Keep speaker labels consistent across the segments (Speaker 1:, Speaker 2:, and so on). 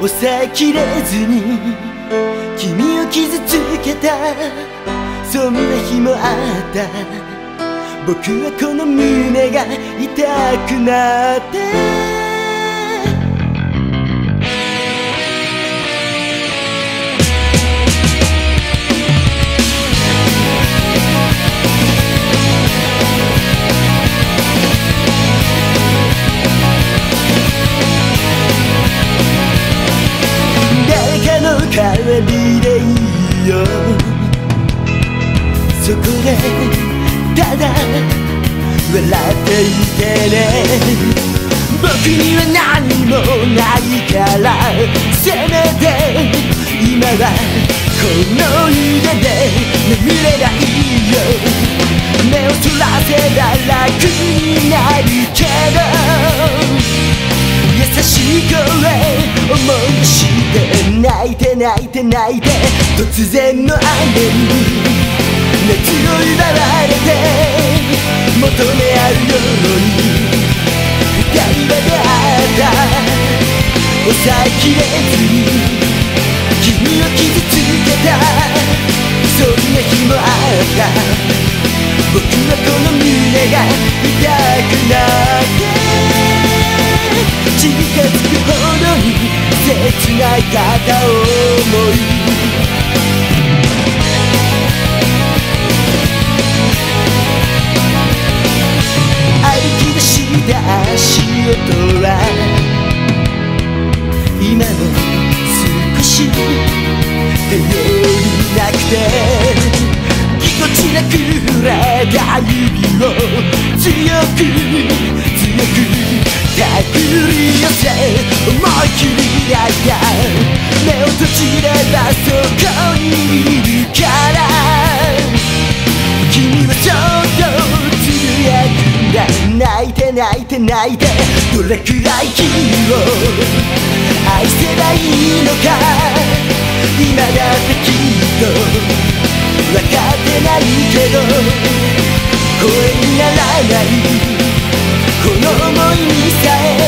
Speaker 1: 抑えきれずに君を傷つけた。そんな日もあった。僕はこの胸が痛くなってリでいいよ。そこでただ笑っていてね。僕には何もないからせめて今はこの腕で眠れないいよ。泣いて泣いて突然の雨に熱を奪われて求め合うように二人は出会った。抑えきれずに君を傷つけた。そんな日もあった。僕はこの胸が痛くなっない片思い足音は今も少し頼りなくてぎこちなく触れた指を強く強く手繰り寄せ思い切そこにいるから君はちょっとつぶやくんだ泣いて泣いて泣いてどれくらい君を愛せばいいのか今だってきっと分かってないけど声にならないこの想いにさえ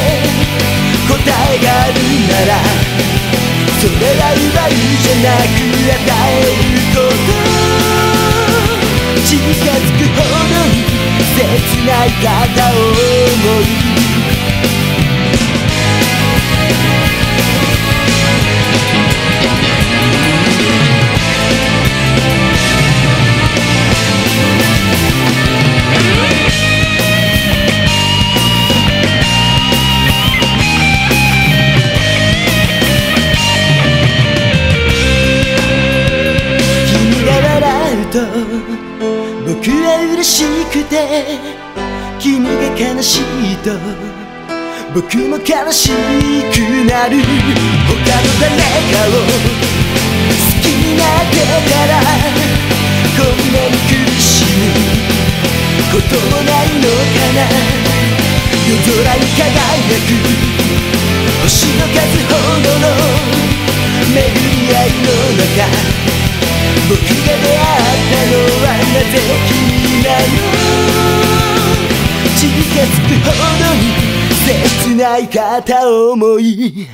Speaker 1: 答えが愛じゃなく与えること近づくほどに切ない片思い僕は嬉しくて君が悲しいと僕も悲しくなる。他の誰かを好きになってからこんなに苦しむ。こともないのかな。夜空に輝く。星の数ほどの巡り合いの中。僕が出会ったのはなぜ君の近づくほどに切ない片思い。